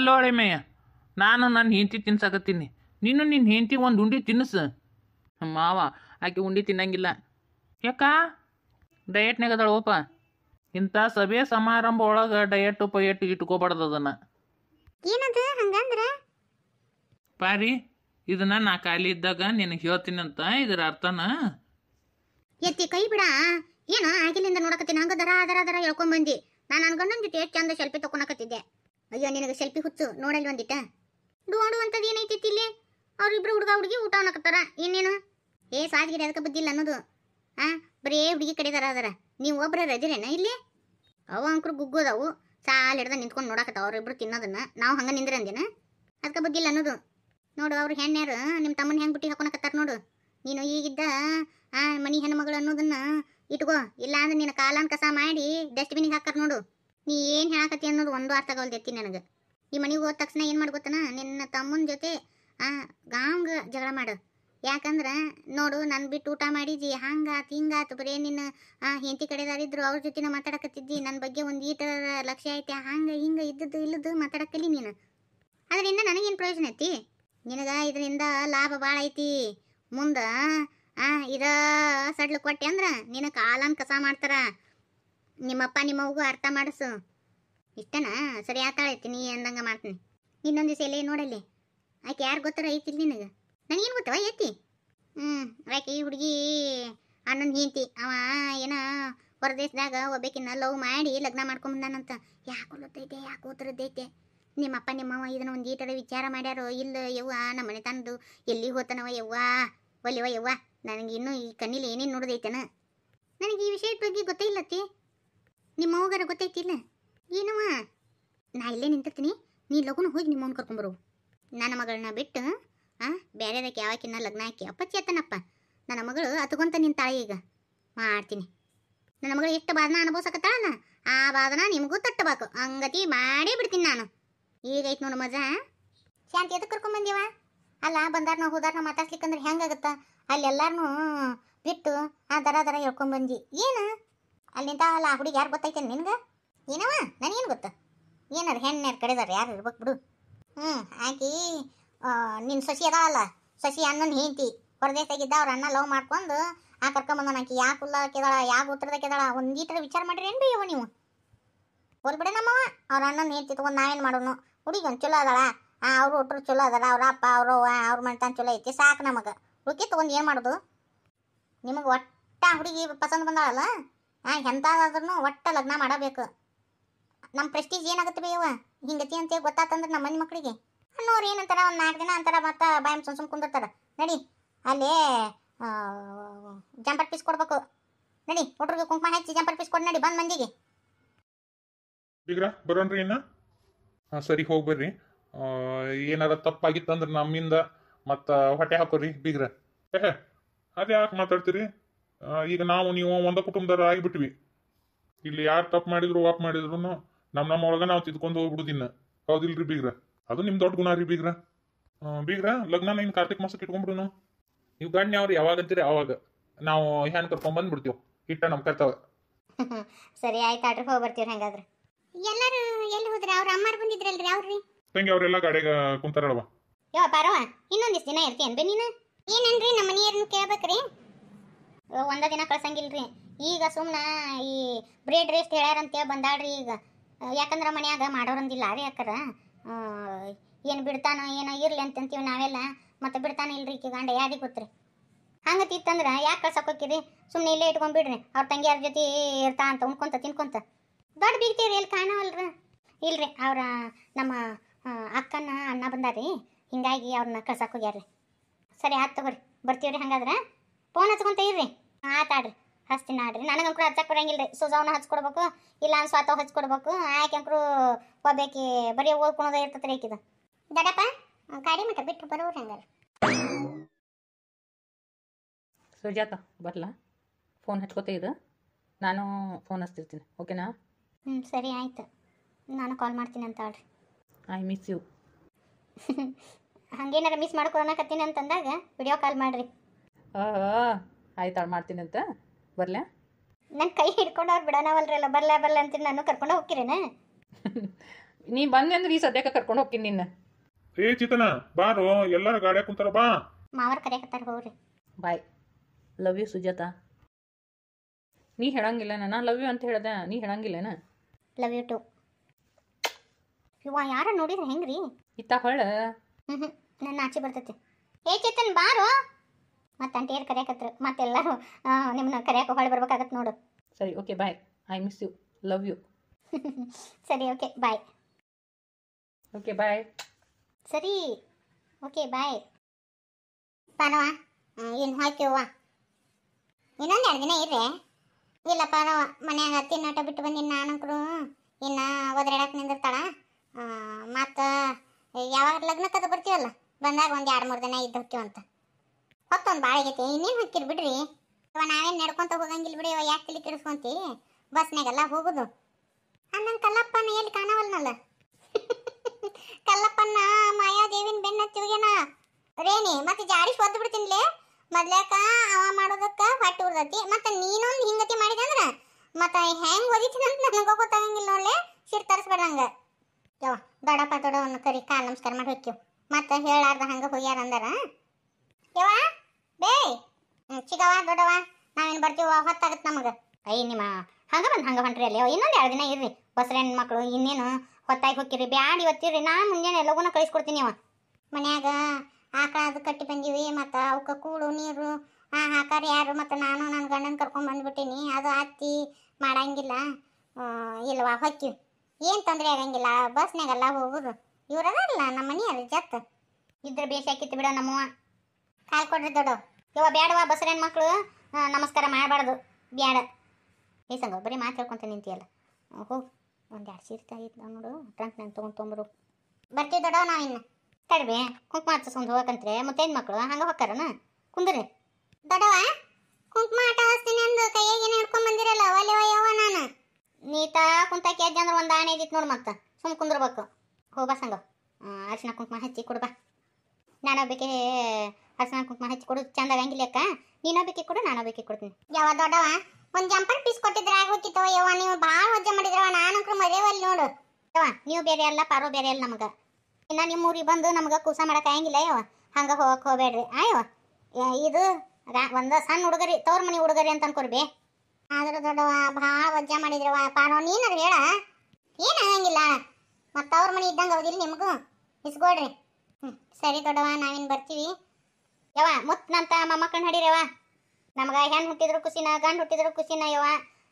ಅಲ್ಲೋ ಮೇಯ ನಾನು ನನ್ನ ಹೆಂಡತಿ ತಿನ್ಸಕತ್ತೀನಿ. ನೀನು ನಿನ್ನ ಹೆಂಡತಿ ಒಂದು ಉಂಡಿ ತಿನ್ನಿಸು. ಮಾವ ಆಕೆ ಉಂಡಿ ತಿನ್ನಂಗಿಲ್ಲ. ಯಾಕ? ಡಯಟ್ನಾಗ ಓಪ. ಇಂಥ ಸಭೆ ಸಮಾರಂಭ ಒಳಗೆ ಡಯಟ್ ಪಯಟ್ ಇಟ್ಕೋಬಾರ್ದು ಅದನ್ನ. ಏನದು? ಹಂಗಂದ್ರ? ಪಾರಿ ಇದನ್ನ ನಾ ಖಾಲಿ ಇದ್ದಾಗ ನಿನಗೆ ಹೇಳ್ತೀನಿ ಅಂತ ಇದರ ಅರ್ಥನ? ಎತ್ತಿ ಕೈ ಬಿಡ. ಏನೋ ಆಗಿಲಿಂದ ನೋಡಕತ್ತೀನಿ. ಹಂಗ ದರ ದರ ದರ ಹೇಳ್ಕೊಂಡ್ ಬಂದಿ. ನಾನು ನನ್ನ ಗಂಡನ ಜೊತೆ ಎಷ್ಟು ಚಂದ ಸೆಲ್ಫಿ ತಕೊಳಕತ್ತಿದ್ದೆ ಅಯ್ಯೋ, ನಿನಗೆ ಸೆಲ್ಫಿ ಹುಚ್ಚು ನೋಡಲ್ಲಿ ಬಂದಿತ್ತ ನೋಡು ಅಂತದ್ ಏನೈತಿ ಇಲ್ಲಿ? ಅವ್ರಿಬ್ರು ಹುಡುಗ ಹುಡುಗಿ ಊಟ ಅನ್ನಕತ್ತಾರ, ಇನ್ನೇನು? ಏ ಸಾದ್ಗಿರಿ ಅದಕ್ಕೆ ಬುದ್ಧಿಲ್ಲ ಅನ್ನೋದು. ಆ, ಬರೀ ಹುಡುಗಿ ಕಡೆದಾರ ಅದರ. ನೀವು ಒಬ್ಬರ ರಜರೇನ ಇಲ್ಲಿ? ಅವ ಅಂಕರು ಗುಗ್ಗೋದವು, ಸಾಲ ಹಿಡ್ದ ನಿಂತ್ಕೊಂಡು ನೋಡಕತ್ತಾವ, ಅವ್ರಿಬ್ರು ತಿನ್ನೋದನ್ನ. ನಾವು ಹಂಗೆ ನಿಂದ್ರೆ ಅಂದಿನ ಅದಕ್ಕೆ ಬುದ್ಧಿಲ್ಲ ಅನ್ನೋದು. ನೋಡು, ಅವ್ರು ಹೆಣ್ಣ್ಯಾರು ನಿಮ್ಮ ತಮ್ಮನ ಹೆಂಗೆ ಬುಟ್ಟಿ ಹಾಕೊಳಕತ್ತಾರ ನೋಡು. ನೀನು ಈಗಿದ್ದ, ಆ, ಮನಿ ಹೆಣ್ಮಗಳು ಅನ್ನೋದನ್ನ ಇಟ್ಕೋ. ಇಲ್ಲ ಅಂದ್ರೆ ನಿನ್ನ ಕಾಲನ್ ಕಸ ಮಾಡಿ ಡಸ್ಟ್ಬಿನಿಗೆ ಹಾಕಾರ ನೋಡು. ನೀ ಏನ್ ಹೇಳಕತ್ತಿ ಅನ್ನೋದು ಒಂದು ಅರ್ಥ ಆಗಲ್ದೈತಿ ನನಗೆ. ಈ ಮನೆಗೆ ಹೋದ ತಕ್ಷಣ ಏನು ಮಾಡಿ ನಿನ್ನ ತಮ್ಮನ ಜೊತೆ, ಆ, ಗಾಂಗ್ ಜಗಳ ಮಾಡು. ಯಾಕಂದ್ರ ನೋಡು, ನನ್ ಬಿಟ್ಟು ಊಟ ಮಾಡಿದ್ವಿ ಹಂಗಾತ್ ಹಿಂಗಾತ್ ಬರೇ ನಿನ್ನ ಹೆಂಡತಿ ಕಡೆದಾರಿದ್ರು ಅವ್ರ ಜೊತೆ ಮಾತಾಡಕತ್ತಿದ್ದಿ ನನ್ನ ಬಗ್ಗೆ ಒಂದು ಈಟರ ಲಕ್ಷ್ಯ ಐತೆ, ಹಂಗ, ಹಿಂಗ, ಇದ್ದದ್ದು, ಇಲ್ಲದ್ದು ಮಾತಾಡಕ್ಕಲಿ ನೀನು. ಅದರಿಂದ ನನಗೇನು ಪ್ರಯೋಜನ ಐತಿ? ನಿನಗ ಇದರಿಂದ ಲಾಭ ಭಾಳ ಐತಿ. ಮುಂದ, ಆ, ಇದ ಸಡ್ಲು ಕೊಟ್ಟೆ ಅಂದ್ರ ನಿನ್ನ ಕಾಲನ್ ಕಸ ಮಾಡ್ತಾರ. ನಿಮ್ಮಪ್ಪ ನಿಮ್ಮವ್ಗೂ ಅರ್ಥ ಮಾಡಿಸು. ಇಷ್ಟನಾ? ಸರಿ ಆತಾಳೈತಿ ನೀ ಅಂದಂಗೆ ಮಾಡ್ತೀನಿ. ಇನ್ನೊಂದು ದಿವಸ ಎಲ್ಲೇ ನೋಡಲ್ಲಿ? ಆಕೆ ಯಾರು ಗೊತ್ತಾರ ಐತಿ ನಿನಗೆ? ನನಗೇನು ಗೊತ್ತವ ಐತಿ ಹ್ಞೂ ಆಕೆ ಈ ಹುಡುಗಿ ಅಣ್ಣನ ಹೆಂಡತಿ. ಅವ ಏನ ಹೊರದೇಶದಾಗ ಒಬ್ಬಕಿನ್ನ ಲವ್ ಮಾಡಿ ಲಗ್ನ ಮಾಡ್ಕೊಂಬಂದಾನಂತ ಯಾಕೆ ಗೊತ್ತೈತೆ, ಯಾಕೆ ಓದ್ರದ್ದೈತೆ ನಿಮ್ಮಪ್ಪ, ನಿಮ್ಮವ್ವ ಇದನ್ನ ಒಂದು ಈಟರ ವಿಚಾರ ಮಾಡ್ಯಾರೋ, ಇಲ್ಲ, ಯವ್ವ, ನಮ್ಮ ಮನೆ ತಂದು ಎಲ್ಲಿ ಹೋತನವ, ಯವ್ವ? ಒಲಿವ ಯವ್ವ? ನನಗೆ ಇನ್ನೂ ಈ ಕಣ್ಣಿಲಿ ಏನೇನು ನೋಡ್ದೈತನ? ನನಗೆ ಈ ವಿಷಯದ ಬಗ್ಗೆ ಗೊತ್ತೇ ಇಲ್ಲತ್ತಿ ನಿಮ್ಮ ಅವ್ಗಾರ ಗೊತ್ತೈತಿಲ್ಲ? ಏನವ ನಾ ಇಲ್ಲೇ ನಿಂತಿರ್ತೀನಿ. ನೀ ಲಗುನ ಹೋಗಿ ನಿಮ್ಮವ್ನ ಕರ್ಕೊಂಬರು ನನ್ನ ಮಗಳನ್ನ ಬಿಟ್ಟು, ಆ ಬೇರೆದಕ್ಕೆ ಯಾವಕ್ಕಿನ್ನ ಲಗ್ನ ಹಾಕಿ ಅಪ್ಪಚ್ಚಿ ಅತ್ತನಪ್ಪ ನನ್ನ ಮಗಳು ಅತ್ಕೊಂತ ನಿಂತಾಳೆ ಈಗ. ಮಾಡ್ತೀನಿ. ನನ್ನ ಮಗಳು ಎಷ್ಟು ಬಾದನ ಅನುಭವಿಸಕತ್ತಾಳ ಆ ಬಾದನ ನಿಮಗೂ ತಟ್ಟಬೇಕು. ಅಂಗತಿ ಮಾಡೇ ಬಿಡ್ತೀನಿ ನಾನು. ಈಗೈತ್ ನೋಡು ಮಜಾ. ಶಾಂತಿ ಎದಕ್ಕೆ ಕರ್ಕೊಂಬಂದಿವ ಅಲ್ಲ, ಬಂದಾರ್ನ ಹೋದಾರ್ನ ಮಾತಾಡ್ಸ್ಲಿಕ್ಕಂದ್ರೆ ಹೆಂಗಾಗತ್ತ? ಅಲ್ಲಿ ಎಲ್ಲಾರನು ಬಿಟ್ಟು ಆ ದರ ದರ ಹೇಳ್ಕೊಂಬಂದಿ ಏನು? ಅಲ್ಲ ಆ ಹುಡುಗಿ ಯಾರು ಗೊತ್ತೈತೆ ನಿನ್ಗೆ? ಏನವ ನನಗೇನು ಗೊತ್ತ? ಏನಾರ ಹೆಣ್ಣಾರು ಕಡೆದಾರ ಯಾರು ಇರ್ಬೇಕು ಬಿಡು. ಹ್ಞೂ ಆಕಿ ನಿನ್ನ ಸಸಿ ಅದ ಅಲ್ಲ ಸಸಿ ಅಣ್ಣನ ಹೆಂಡತಿ. ಹೊರದೇಶದಾಗಿದ್ದ ಅವ್ರ ಅಣ್ಣ ಲವ್ ಮಾಡ್ಕೊಂಡು ಆ ಕರ್ಕೊಂಬಂದನ ಆಕಿ. ಯಾಕೆ ಉಲ್ಲ ಕೆದಾಳ ಯಾಕೆ ಉತ್ತರದ ಕೆದಾಳ ಒಂದೀಟರ ವಿಚಾರ ಮಾಡ್ರಿ ಏನು ಅವ ನೀವು? ಹೋಲ್ಬಿಡೆ ನಮ್ಮವ ಅವ್ರ ಅಣ್ಣನ ಹೆಂಡತಿ ತೊಗೊಂಡು ನಾವೇನು ಮಾಡೋನು? ಹುಡುಗಿ ಒಂದು ಚಲೋ ಅದಾಳ. ಆ, ಅವ್ರು ಒಟ್ಟರು ಚಲೋ ಅದಾರ ಅವ್ರ ಅಪ್ಪ, ಅವ್ರ ಅವ್ರ ಮನೆತನ ಚಲೋ ಐತಿ. ಸಾಕು ನಮಗೆ. ಹುಡುಗಿ ತೊಗೊಂಡು ಏನು ಮಾಡೋದು? ನಿಮಗೆ ಒಟ್ಟ ಹುಡುಗಿ ಪಸಂದ್ ಬಂದಾಳಲ್ಲ? ಆ ಎಂಥದಾದ್ರೂ ಒಟ್ಟು ಲಗ್ನ ಮಾಡಬೇಕು. ನಮ್ಮ ಪ್ರೆಸ್ಟೀಜ್ ಏನಾಗುತ್ತೆ ಬೇವ ಹಿಂಗತಿ ಅಂತ ಗೊತ್ತಾತಂದ್ರೆ ನಮ್ಮ ಮನೆ ಮಕ್ಕಳಿಗೆ ಅನ್ನೋರು ಏನಂತಾರ? ಒಂದು ನಾಲ್ಕು ದಿನ ಅಂತಾರ ಮತ್ತೆ ಬಾಯ್ ಸುಮ್ ಸುಮ್ ಕುಂದಿರ್ತಾರ. ನಡಿ, ಅಲ್ಲೇ ಜಂಪರ್ ಪೀಸ್ ಕೊಡ್ಬೇಕು. ನಡಿ ಹುಡುಗರಿಗೆ ಕುಂಕುಮ ಹಚ್ಚಿ ಜಂಪರ್ ಪೀಸ್ ಕೊಡು, ನಡಿ, ಬಂದ್ ಮಂದಿಗೆ. ಬೀಗ್ರ, ಬರೋಣ್ರಿ ಇನ್ನ? ಹಾಂ, ಸರಿ, ಹೋಗಿ ಬರ್ರಿ. ಏನಾರ ತಪ್ಪಾಗಿತ್ತಂದ್ರೆ ನಮ್ಮಿಂದ ಮತ್ತು ಹೊಟ್ಟೆ ಹಾಕೋರಿ, ಬೀಗ್ರ. ಅದೇ ಯಾಕೆ ಮಾತಾಡ್ತೀರಿ? ಈಗ ನಾವು ನೀವು ಒಂದ ಕುಟುಂಬದವ್ರು ಆಗಿಬಿಟ್ವಿ. ಇಲ್ಲಿ ಯಾರು ತಪ್ಪು ಮಾಡಿದ್ರು ವಾಪ್ ಮಾಡಿದ್ರು ನಮ್ಮ ನಮ್ಮ ಒಳಗ ನಾವು ತಿದ್ಕೊಂಡು ಹೋಗ್ಬಿಡುದಿನ್ನ. ಹೌದಿಲ್ರಿ ಬೀಗ್ರ? ಅದು ನಿಮ್ಮ ದೊಡ್ಡ ಗುಣ ರೀ ಬೀಗ್ರ. ಬೀಗ್ರ ಲಗ್ನ ಇನ್ನು ಕಾರ್ತಿಕ್ ಮಾಸಕ್ಕೆ ಇಟ್ಕೊಂಡ್ಬಿಡುನು? ನೀವು ಗಣ್ಯ ಅವ್ರು ಯಾವಾಗ ಅಂತೀರಿ? ಅವಾಗ. ನಾವು ಹ್ಯಾನ್ ಕರ್ಕೊಂಡ್ ಬಂದ್ಬಿಡ್ತೀವಿ. ಇಟ್ಟ ನಮ್ಮ ಕರ್ತವ ಸರಿ ಆಯ್ತು ಆಡ್ರಿ ಹೋಗಿ ಬರ್ತೀವಿ ಹಂಗಾದ್ರೆ. ಎಲ್ಲರೂ ಎಲ್ಲಿ ಹೋದ್ರಿ? ಅವ್ರ ಅಮ್ಮಾರ್ ಬಂದಿದ್ರಲ್ರಿ ಅವ್ರಿ ತಂಗಿ ಅವರೆಲ್ಲ ಗಾಡಿಗೆ ಕುಂತಾರಲ್ವ? ಯೋ ಪಾರವ ಇನ್ನೊಂದಿಷ್ಟು ದಿನ ಇರ್ತೀಯನ್ ಬೇ ನೀನು? ಏನನ್ರಿ ನಮ್ಮ ಮನೆಯವ್ರನ್ನ ಕೇಳ್ಬೇಕ್ರಿ? ಒಂದ ದಿನ ಕಳ್ಸಂಗಿಲ್ರಿ. ಈಗ ಸುಮ್ಮನೆ ಈ ಬ್ರೇಡ್ ರೇಸ್ಟ್ ಹೇಳ್ಯಾರಂತೇಳಿ ಬಂದಾಳ್ರಿ ಈಗ. ಯಾಕಂದ್ರೆ ಮನ್ಯಾಗ ಮಾಡೋರಂದಿಲ್ಲ ರೀ ಯಾಕರ? ಏನು ಬಿಡ್ತಾನೋ ಏನೋ ಇರ್ಲಿ ಅಂತಂತೀವಿ ನಾವೆಲ್ಲ. ಮತ್ತೆ ಬಿಡ್ತಾನೆ ಇಲ್ರಿ ಈಕೆ ಗಂಡ ಯಾರಿಗೆ ಗೊತ್ತ್ರಿ? ಹಂಗತಿತ್ತಂದ್ರ ಯಾಕೆ ಕಳ್ಸಕ್ ಹೋಗಿರಿ ಸುಮ್ಮನೆ ಇಲ್ಲೇ ಇಟ್ಕೊಂಡ್ಬಿಡ್ರಿ ಅವ್ರ ತಂಗಿಯವ್ರ ಜೊತೆ ಇರ್ತಾ ಅಂತ ಉಣ್ಕೊಂತ ತಿನ್ಕೊಂತ. ದೊಡ್ಡ ಬೀಗ್ತೀರಿ ಎಲ್ಲಿ ಕಾಣವಲ್ರಿ? ಇಲ್ರಿ ಅವ್ರ ನಮ್ಮ ಅಕ್ಕನ ಅಣ್ಣ ಬಂದಾರಿ. ಹಿಂಗಾಗಿ ಅವ್ರನ್ನ ಕಳ್ಸಕ್ಕೆ ಹೋಗ್ಯಾರ್ರಿ. ಸರಿ ಆಯ್ತು ತಗೋರಿ. ಬರ್ತೀವ್ರಿ ಹಂಗಾದ್ರೆ? ಫೋನ್ ಹಚ್ಕೊಂತ ಇರ್ರಿ. ಆತಾಡ್ರಿ ಹಚ್ತೀನಿ ಆಡ್ರಿ. ನನಗಂಕರು ಹಚ್ಚಕ್ಕೆ ಬರಂಗಿಲ್ಲ ರೀ ಸುಜಾವನ್ನ ಹಚ್ಕೊಡ್ಬೇಕು ಇಲ್ಲ ಅನ್ ಸ್ವಾತ ಹಚ್ಕೊಡ್ಬೇಕು. ಆಕೆಂಕರು ಒಬ್ಬೇಕಿ ಬರೀ ಓದ್ಕೊಳೋದ ಇರ್ತತ್ರಿ ಆಕಿದ. ದಡಪ್ಪ ಕಾಡಿ ಮಟ್ಟ ಬಿಟ್ಟು ಬರೋರು ಹಂಗಾರೆ? ಸುಜಾತ ಬರ್ಲ? ಫೋನ್ ಹಚ್ಕೋತೇ ಇದು. ನಾನು ಫೋನ್ ಹಚ್ತಿರ್ತೀನಿ ಓಕೆನಾ? ಹ್ಞೂ ಸರಿ ಆಯ್ತು. ನಾನು ಕಾಲ್ ಮಾಡ್ತೀನಿ ಅಂತ ಹೇಳ್ರಿ ಐ ಮಿಸ್ ಯು. ಹಂಗೇನಾರ ಮಿಸ್ ಮಾಡ್ಕೊಳಕತ್ತೀನಿ ಅಂತಂದಾಗ ವಿಡಿಯೋ ಕಾಲ್ ಮಾಡ್ರಿ. ಆಯ್ತಾಳು ಮಾಡ್ತೀನಿ ಅಂತ. ಬರಲಾ ನನ್ನ ಕೈ ಹಿಡ್ಕೊಂಡು ಅವ್ರು ಬಿಡೋಣವಲ್ರಲ್ಲ ಬರ್ಲ ಬರ್ಲ ಅಂತೀನಿ ನಾನು ಕರ್ಕೊಂಡು ಹೋಗ್ಕಿರೇನ ನೀ ಬಂದೆ ಅಂದ್ರೆ ಈ ಸದ್ಯಕ್ಕೆ ಕರ್ಕೊಂಡು ಹೋಗ್ತೀನಿ ನಿನ್ನ. ಏ ಚಿತನ ಬಾರೋ ಎಲ್ಲರ ಗಾಡಿ ಕುಂತಾರ ಬಾ. ಮಾವರ್ ಕರೆಯಕತ್ತಾರ ಹೋಗ್ರಿ. Bye love you Sujata. ನೀ ಹೇಳಂಗಿಲ್ಲ ನಾನು ಲವ್ ಯು ಅಂತ ಹೇಳ್ದೆ ನೀ ಹೇಳಂಗಿಲ್ಲನ? ಲವ್ ಯು ಟು ಇವ ಯಾರ ನೋಡಿದ್ರೆ ಹೆಂಗ್ರಿ? ಇತ್ತ ಹೊಳ್ಳ? ಹ್ಞೂ ನನ್ನ ಆಚೆ ಬರ್ತೈತಿ. ಏ ಚೇತನ್ ಬಾರೋ. ಮತ್ತೆ ಅಂಟಿಯರ್ ಮತ್ತೆ ಎಲ್ಲರೂ ನಿಮ್ಮನ್ನ ಕರೆಯಕ್ಕೆ ಹೊಳೆ ಬರ್ಬೇಕಾಗತ್ತೆ ನೋಡು. ಸರಿ okay bye I miss you love you ಸರಿ ಓಕೆ ಬಾಯ್ ಓಕೆ ಬಾಯ್ ಸರಿ ಓಕೆ ಬಾಯ್ ಪಾನವ ಏನು ಹೋಯ್ತೀವ ಇನ್ನೊಂದು ಎರಡು ದಿನ ಇರ್ರೆ. ಇಲ್ಲ ಪಾನವ ಮನ್ಯಾಗ ತಿನ್ನಾಟ ಬಿಟ್ಟು ಬಂದಿನಿ ನಾನಂಕರು ಇನ್ನು ಒದರಾಡಕ್ಕೆ ನಿಂದಿರ್ತಾಳ. ಮತ್ತು ಯಾವಾಗ ಲಗ್ನಕ್ಕದ ಬರ್ತೀವಲ್ಲ? ಬಂದಾಗ ಒಂದು ಎರಡು ಮೂರು ದಿನ ಇದ್ದು ಹೋಗ್ತೀವಂತ. ಹೊತ್ತೊಂದು ಭಾಳ ಇನ್ನೇನು ಹೋಗ್ತೀರಿ ಬಿಡ್ರಿ? ಇವ ನಾವೇನು ನಡ್ಕೊಂತ ಹೋಗಂಗಿಲ್ಲ ಬಿಡಿ. ಇವ ಯಾಕೆ ತಲೆ ಕೆಡಿಸ್ಕೊಂತಿ? ಬಸ್ನಾಗೆಲ್ಲ ಹೋಗುದು. ಅಂದಂಗೆ ಕಲ್ಲಪ್ಪನ ಎಲ್ಲಿ ಕಾಣವಲ್ನಲ್ಲ? ಕಲ್ಲಪ್ಪನ್ನ ಮಾಯಾದೇವಿನ ಬೆನ್ನ ಹತ್ತಿವ್ಯಾನ ರೇಣಿ, ಮತ್ತೆ ಜಾಡಿ ಒದ್ದು ಬಿಡ್ತೀನಿಲೇ? ಮೊದ್ಲೇಕ ಅವ ಮಾಡೋದಕ್ಕ ಹೊಟ್ಟೆ ಉರ್ದತಿ. ಮತ್ತೆ ನೀನೊಂದು ಹಿಂಗತಿ ಮಾಡಿದಂದ್ರ ಮತ್ತೆ ಹೆಂಗ್ ಓದಿತೀನಿ ಅಂತ ನನಗೆ ಗೊತ್ತಾಗಂಗಿಲ್ಲ ನೋಡ್ಲೆ? ಸಿಟ್ ತರಿಸ್ಬೇಡಂಗ ಯವ ದೊಡ್ಡಪ್ಪ ದೊಡ್ಡವನ್ನ ಕರಿ, ಕಾಲ್ ನಮಸ್ಕಾರ ಮಾಡಿ ಹೋಗ್ತೀವಿ ಮತ್ತೆ ಹೇಳಾರ್ದ ಹಂಗ ಹೋಗ್ಯಾರ ಅಂದರ? ಯವ್ವ ಬೇ ಚಿಕ್ಕವ ದೊಡ್ಡವ ನಾವೇನು ಬರ್ತೀವ, ಹೊತ್ತಾಗತ್ತೆ ನಮಗೆ. ಐ ನಿಮ್ಮ ಹಂಗೆ ಬಂದು, ಹಂಗೆ ಹೊಂಟ್ರಿ ಅಲ್ಲಿ? ಇನ್ನೊಂದು ಎರಡು ದಿನ ಇರ್ರಿ. ಬಸ್ರೇನ್ ಮಕ್ಕಳು ಇನ್ನೇನು ಹೊತ್ತಾಗಿ ಹೋಗಿರಿ ಬ್ಯಾಡ್ ಇವತ್ತಿರ್ರಿ ನಾ ಮುಂಜಾನೆ ಎಲ್ಲವನ್ನ ಕಳಿಸ್ಕೊಡ್ತೀನಿ ಅವ. ಮನ್ಯಾಗ ಆಕಳ ಅದು ಕಟ್ಟಿ ಬಂದೀವಿ, ಮತ್ತು ಅವಕ್ಕೆ ಕೂಳು, ನೀರು, ಆ ಹಾಕಾರ ಯಾರು, ಮತ್ತು ನಾನು ನನ್ನ ಗಂಡನ ಕರ್ಕೊಂಡ್ ಬಂದ್ಬಿಟ್ಟೀನಿ. ಅದು ಹತ್ತಿ ಮಾಡಂಗಿಲ್ಲ. ಇಲ್ವಾ, ಹೊಕ್ಕಿವಿ. ಏನು ತೊಂದರೆ ಆಗಂಗಿಲ್ಲ. ಬಸ್ನಾಗೆಲ್ಲ ಹೋಗೋದು. ಇವ್ರದಲ್ಲ ನಮ್ಮ ಮನೆ ಅದು ಜತ್. ಇದ್ರ ಬೇಸಾಕಿತ್ತು ಬಿಡೋ ನಮ್ಮವ್ವ. ಕಾಲ್ ಕೊಡ್ರಿ ದೊಡ್ಡ ಇವ ಬ್ಯಾಡವಾ ಬಸರೇನ್ ಮಕ್ಕಳು ನಮಸ್ಕಾರ ಮಾಡಬಾರ್ದು. ಬ್ಯಾಡ. ಏ ಸಂಗ, ಬರೀ ಮಾತು ಹೇಳ್ಕೊಂತ ನಿಂತಿಯಲ್ಲ. ಹೋ. ಒಂದು ಎರಡು ಸೀರೆ ತಾಗಿತ್ತು ನೋಡು. ಟ್ರಂಕ್ ನಾನು ತೊಗೊಂಡು ತೊಂಬರು. ಬರ್ತೀವಿ ದೊಡ್ಡವ ನಾವು ಇನ್ನು. ತಡ್ಬಿ. ಕುಂಕುಮ ಹಚ್ಚಿಸ್ಕೊಂಡು ಹೋಗಕಂತ್ರೆ. ಮುತ್ತೈದು ಮಕ್ಕಳು ಹಂಗೆ ಹೋಗ್ತಾರನ ಕುಂದ್ರಿ. ದೊಡ್ಡವ ಕುಂಕುಮ ಆಟ ಹಚ್ತೀನಿ ಅಂದು ಕೈಯಾಗ ಏನು ಹಿಡ್ಕೊಂಡ್ ಬಂದಿರಲ್ಲ, ಒಲೆ ಯವ್ವ ನಾನು. ನೀತಾ ಕುಂತಾಕಿ ಅಜ್ಜ ಅಂದ್ರೆ ಒಂದು ಆಣೆ ಇದ್ದಿತ್ತು ನೋಡು ಮತ್ತೆ. ಸುಮ್ಮ ಕುಂದ್ರಬೇಕು. ಹೋಗ್ಬಾ ಸಂಗ. ಅರ್ಶಿನ ಕುಂಕುಮ ಹಚ್ಚಿ ಕೊಡ್ಬಾ ನಾನು ಬೇಕೆ ಅರ್ಶಿನ ಕುಂಕುಮ ಹಚ್ಚಿ ಕೊಡು ಚಂದ ಆಗಂಗಿಲ್ಲ ಅಕ್ಕ ನೀನೋ ಬೇಕಿ ಕೊಡು ನಾನು ಬೇಕಿ ಕೊಡ್ತೀನಿ. ಯಾವ ದೊಡ್ಡವ ಒಂದು ಜಂಪರ್ ಪೀಸ್ ಕೊಟ್ಟಿದ್ರೆ ಆಗೋಕಿತ್ತವ ಯವ್ವ, ನೀವು ಭಾಳ ಮಜ್ಜೆ ಮಾಡಿದ್ರವ ನಾನಂಕ್ರು ಮರೆಯವಲ್ಲಿ ನೋಡು. ಯವ್ವ, ನೀವು ಬೇರೆ ಅಲ್ಲ, ಪಾರೋ ಬೇರೆ ಅಲ್ಲ ನಮಗೆ. ಇನ್ನು ನಿಮ್ಮ ಊರಿಗೆ ಬಂದು ನಮ್ಗೆ ಕೂಸ ಆಗಂಗಿಲ್ಲ ಯವ್ವ. ಹಂಗೆ ಹೋಗಕ್ಕೆ ಹೋಗ್ಬೇಡ್ರಿ. ಆಯವ್ವ ಇದು ಒಂದು ಸಣ್ಣ ಹುಡುಗರಿ ತವ್ರ ಮನೆ ಹುಡುಗರಿ ಅಂತ ಅನ್ಕೊರ್ಬಿ ಆದ್ರೆ ದೊಡ್ಡವ ಭಾಳ ವಜ್ಜ ಮಾಡಿದ್ರವ ಪಾರೋ ನೀನಾರು ಹೇಳ. ಏನು ಆಗಂಗಿಲ್ಲ ಮತ್ತು ಅವ್ರ ಮನೆ ಇದ್ದಂಗೆ ಹೌದಿಲ್ಲ ನಿಮಗೂ? ಇಸ್ಕೊಡ್ರಿ ಹ್ಞೂ ಸರಿ ದೊಡ್ಡವ ನಾವೇನು ಬರ್ತೀವಿ. ಯವ್ವ ಮುತ್ತನಂತ ಮೊಮ್ಮಕ್ಕಳನ್ನ ಹಡಿರವ ನಮ್ಗೆ ಹೆಣ್ಣು ಹುಟ್ಟಿದ್ರು ಖುಷಿನ, ಗಂಡು ಹುಟ್ಟಿದ್ರು ಖುಷಿನ ಯವ್ವ.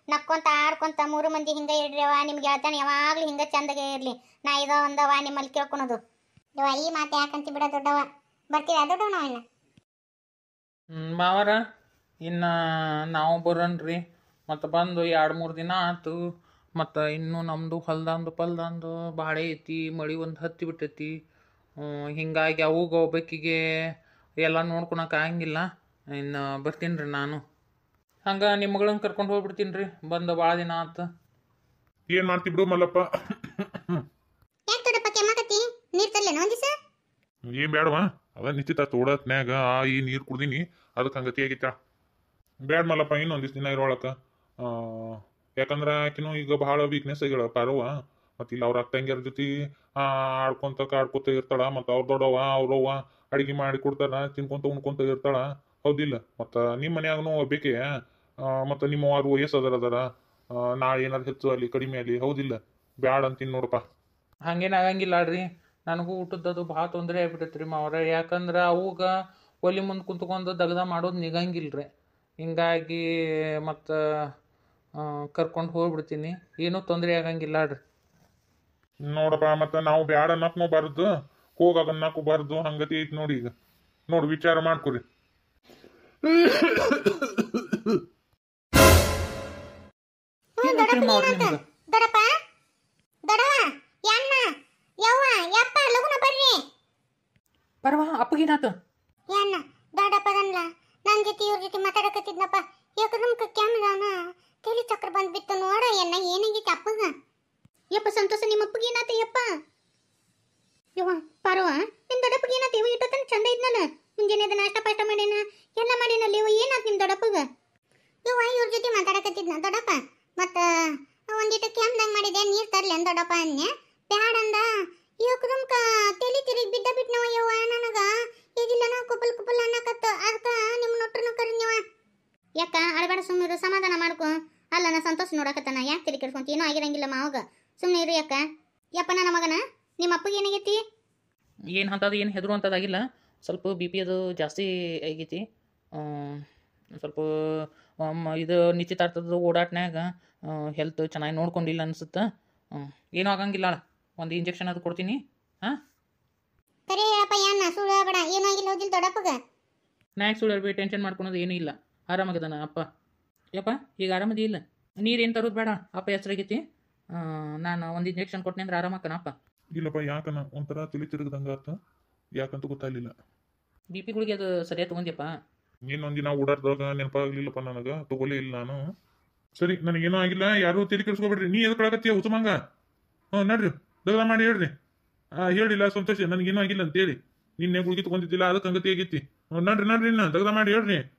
ನಕ್ಕೊಂತ ಆಡ್ಕೊಂತ ಮೂರು ಮಂದಿ ಹಿಂಗ ಇಡ್ರಿ ಯವ್ವ. ನಿಮ್ಗೆ ಹೇಳ್ತಾನೆ, ಯಾವಾಗಲೂ ಹಿಂಗೆ ಚಂದಗೆ ಇರಲಿ. ನಾ ಇದೋ ಒಂದವ ನಿಮ್ಮಲ್ಲಿ ಕೇಳ್ಕೊಳೋದು ಯವ್ವ, ಈ ಮಾತು ಯಾಕಂತ ಬಿಡ ದೊಡ್ಡವ ಬರ್ತೀರಾ ದೊಡ್ಡವ ಇನ್ನು ಮಾವರ, ಇನ್ನು ನಾವು ಬರೋಣ್ರಿ. ಮತ್ತು ಬಂದು ಎರಡು ಮೂರು ದಿನ ಆಯ್ತು ಮತ್ತು ಇನ್ನೂ ನಮ್ಮದು ಹೊಲ್ದಂದು ಪಲ್ದಂದು ಬಾಳೆ ಐತಿ, ಮಳೆ ಒಂದು ಹತ್ತಿ ಬಿಟ್ಟೈತಿ. ಹಿಂಗಾಗಿ ಅವು ಒಬ್ಬಾಕಿಗೆ ಎಲ್ಲ ನೋಡ್ಕೊಳಕ್ಕೆ ಆಗಂಗಿಲ್ಲ. ಇನ್ನು ಬರ್ತೀನಿ ರೀ ನಾನು. ಹಂಗೆ ನಿಮ್ಮ ಮಗಳನ್ನ ಕರ್ಕೊಂಡು ಹೋಗ್ಬಿಡ್ತೀನಿ ರೀ ಬಂದು ಭಾಳ ದಿನ ಆತ. ಏನ್ ಮಾಡ್ತಿ ಬಿಡು ಮಲ್ಲಪ್ಪ. ಯಾಕೆ ದೊಡ್ಡಪ್ಪ ಕೆಮ್ಮಕತ್ತಿ? ನೀರ್ ತರ್ಲೇನ ಏನ್ ಬೇಡವಾ ಅದ ನಿಶ್ಚಿತ ತೋಡತ್ನ್ಯಾಗ ಆ ಈ ನೀರು ಕುಡ್ದೀನಿ. ಅದಕ್ಕೆ ಹಂಗತಿ ಆಗಿತ್ತ ಬೇಡ ಮಲ್ಲಪ್ಪ ಇನ್ನೊಂದಿಷ್ಟು ದಿನ ಇರೋಳಕ ಆ, ಯಾಕಂದ್ರ ಆಕಿನೂ ಈಗ ಬಹಳ ವೀಕ್ನೆಸ್ ಆಗ್ಯಾಳ ಪಾರವ್ವ ಮತ್ತ ಇಲ್ಲ ಅವ್ರ ತಂಗಿಯರ ಜೊತೆ ಆ, ಆಡ್ಕೊಂತ ಕಾಡ್ಕೊತ ಇರ್ತಾಳ. ಮತ್ತ ಅವ್ರ ದೊಡ್ಡವ ಅವ್ರವ್ವ. ಅಡಿಗೆ ಮಾಡಿ ಕೊಡ್ತಾರ ತಿನ್ಕೊಂತ ಉಣ್ಕೊಂತ ಇರ್ತಾಳ. ಹೌದಿಲ್ಲ. ಮತ್ತು ನಿಮ್ಮ ಮನ್ಯಾಗನು ಬೇಕೆ ಮತ್ತು ನಿಮ್ಮ ಅವ್ರು ವಯಸ್ಸು ಅದರ ನಾಳೆ ಏನಾದ್ರು ಹೆಚ್ಚು ಅಲ್ಲಿ ಕಡಿಮೆ ಅಲ್ಲಿ ಹೌದಿಲ್ಲ. ಬ್ಯಾಡ ಅಂತೀನಿ ನೋಡಪ್ಪ. ಹಂಗೇನು ಆಗಂಗಿಲ್ಲ ಅಲ್ರಿ ನನಗೂ ಊಟದ್ದು ಭಾಳ ತೊಂದರೆ ಆಗ್ಬಿಟ್ಟೈತೆ ರೀ ಮಾವರ. ಯಾಕಂದ್ರೆ ಅವಾಗ ಒಲಿ ಮುಂದೆ ಕುಂತ್ಕೊಂಡು ದಗದ ಮಾಡೋದು ನಿಗಂಗಿಲ್ಲ ರೀ ಹಿಂಗಾಗಿ ಮತ್ತು ಕರ್ಕೊಂಡು ಹೋಗ್ಬಿಡ್ತೀನಿ. ಏನೂ ತೊಂದರೆ ಆಗಂಗಿಲ್ಲ ಅಲ್ರಿ ನೋಡಪ್ಪ ಮತ್ತು ನಾವು ಬ್ಯಾಡ ಅನ್ನಕ್ನು ಬಾರದು. ಬರ್ದು ಬಾರದು ಹಂಗತಿ ಐತಿ ನೋಡಿ ಈಗ. ನೋಡಿ ವಿಚಾರ ಮಾಡ್ಕೊರಿ. ದೊಡ್ಡಪ್ಪ ಪರವಾ ಅಪ್ಪಗೇನಾತು ಯಣ್ಣ? ದೊಡ್ಡಪ್ಪದನ್ಲ ನನ್ನ ಜೊತೆ ಇವ್ರ ಜೊತೆ ಮಾತಾಡಕತ್ತಿದ್ನಪ್ಪ. ಏಕದಮ್ ಕ್ಯಾಮ್ರಾನ ತಲೆ ಚಕ್ರ ನೋಡ ಎನ್ನ ಏನಾಗೈತಿ ಅಪ್ಪಗ? ಯಪ್ಪ ಸಂತೋಷ ನಿಮ್ಮ ಅಪ್ಪಗೆ ಏನಾತ ಯಪ್ಪ? ಯವ್ವ ಪಾರವ್ವ ನಿಮ್ ದೊಡ್ಡಪ್ಪಗೆ ಏನಾತ ಇವ ಚಂದ ಇದ್ನಲ್ಲ? ಮುಂಜಾನೆ ಅದ ನಾಷ್ಟ ಪಾಷ್ಟ ಮಾಡ್ಯಾನ, ಎಲ್ಲ ಮಾಡ್ಯಾನಲ್ಲ ಇವ ಏನಾತ ನಿಮ್ ದೊಡ್ಡಪ್ಪಗ? ಯವ್ವ, ಇವ್ರ ಜೊತೆ ಮಾತಾಡಕತ್ತಿದ್ನ ದೊಡ್ಡಪ್ಪ? ಮತ್ತ ಒಂದಿಟ್ಟು ಕೆಮ್ದಂಗ್ ಮಾಡಿದೆ ನೀರ್ ತರ್ಲಿ ಅಂದ ದೊಡ್ಡಪ್ಪ ಅನ್ಯ ಬ್ಯಾಡಂದ ಯೋಕದಮ್ಕ ತೆಲಿ ತಿರುಗಿ ಬಿದ್ದ ಬಿಟ್ನವ ಯವ್ವ, ನನಗ. ಇದಿಲ್ಲನ ಕುಪಲ್ ಕುಪಲ್ ಅನ್ನಕತ್ತ ಅರ್ಥ ನಿಮ್ಮ ನೊಟ್ರನ ಕರಿನ್ಯವ ಯಾಕ ಅಳಬೇಡ ಸುಮ್ಮನಿರು ಸಮಾಧಾನ ಮಾಡ್ಕೊ. ಅಲ್ಲ, ನಾ ಸಂತೋಷ ನೋಡಕತ್ತಾನ, ಯಾಕೆ ತಿರಿ ಕೆಡ್ಸ್ಕೊಂತ? ಏನೂ ಆಗಿರಂಗಿಲ್ಲ ಮಾವಾಗ ಸುಮ್ಮನೆ ಇರು ಯಾಕ? ಯಪ್ಪ, ನನ್ನ ಮಗನ? ನಿಮ್ಮ ಅಪ್ಪಗೆ ಏನಾಗೈತಿ? ಏನು ಅಂತದು ಏನು ಹೆದರು ಅಂತದಾಗಿಲ್ಲ ಸ್ವಲ್ಪ ಬಿ ಪಿ ಅದು ಜಾಸ್ತಿ ಆಗೈತಿ. ಸ್ವಲ್ಪ ಇದು ನಿಶ್ಚಿತಾರ್ಥದ ಓಡಾಟ್ನ್ಯಾಗ ಹೆಲ್ತ್ ಚೆನ್ನಾಗಿ ನೋಡ್ಕೊಂಡಿಲ್ಲ ಅನ್ಸುತ್ತೆ. ಏನೂ ಆಗಂಗಿಲ್ಲ ಒಂದು ಇಂಜೆಕ್ಷನ್ ಅದು ಕೊಡ್ತೀನಿ. ಕರೆ ಅಪ್ಪ ಯಾನ ಸುಳ್ಳು ಬೇಡ ಏನೂ ಆಗಿಲ್ಲ ಹೋದಿಲ್ಲ ದೊಡ್ಡಪ್ಪಗ. ಸ್ನ್ಯಾಕ್ಸ್ ಉಳಿರ್ಬೇಕು ಟೆನ್ಷನ್ ಮಾಡ್ಕೊಳೋದು ಏನೂ ಇಲ್ಲ. ಆರಾಮಾಗದಾನ ಅಪ್ಪ. ಯಪ್ಪ ಈಗ ಆರಾಮದಿ ಇಲ್ಲ? ಏನು ತರೋದು ಬೇಡ? ಅಪ್ಪ ಹೆಸರಾಗೈತಿ ನಾನು ಒಂದು ಇಂಜೆಕ್ಷನ್ ಕೊಟ್ಟಿನಿ ಅಂದ್ರೆ ಆರಾಮಾಕನ ಅಪ್ಪ. ಇಲ್ಲಪ್ಪ ಯಾಕನ? ಒಂಥರ ತಿಳಿ ತಿರುಗದಂಗ ಆತ. ಯಾಕಂತ ಗೊತ್ತಾಗ್ಲಿಲ್ಲ. ಬಿ ಪಿ ಗುಳಿಗೆ ಅದು ಸರಿಯಾಗಿ ತೊಗೊಂಡ್ಯಪ್ಪ ಇನ್ನೊಂದಿನ ಓಡಾಡ್ದಾಗ ನೆನಪಾಗ್ಲಿಲ್ಲಪ್ಪ ನನಗ. ತಗೊಲೇ ಇಲ್ಲ ನಾನು. ಸರಿ ನನಗೇನೂ ಆಗಿಲ್ಲ. ಯಾರು ತಿಳಿ ಕೆಡಿಸ್ಕೊಬೇಡ್ರಿ. ನೀ ಎದಕ್ಕೆ ಕಳಕತ್ತೀಯ ಉತ್ತಮಂಗ ಹ್ಞೂ ನಡ್ರಿ. ದಗದ ಮಾಡಿ ಹೇಳ್ರಿ. ಆ ಹೇಳಿಲ್ಲ ಸಂತೋಷ. ನನಗೇನೂ ಆಗಿಲ್ಲ ಅಂತೇಳಿ. ನಿನ್ನೆ ಗುಳಿಗೆ ತಗೊಂಡಿದ್ದಿಲ್ಲ ಅದಕ್ಕೆ ಹಂಗತಿ ಆಗೈತಿ. ಹ್ಞೂ ನಡ್ರಿ ನಡ್ರಿ ಇನ್ನ ದಗದ ಮಾಡಿ ಹೇಳ್ರಿ.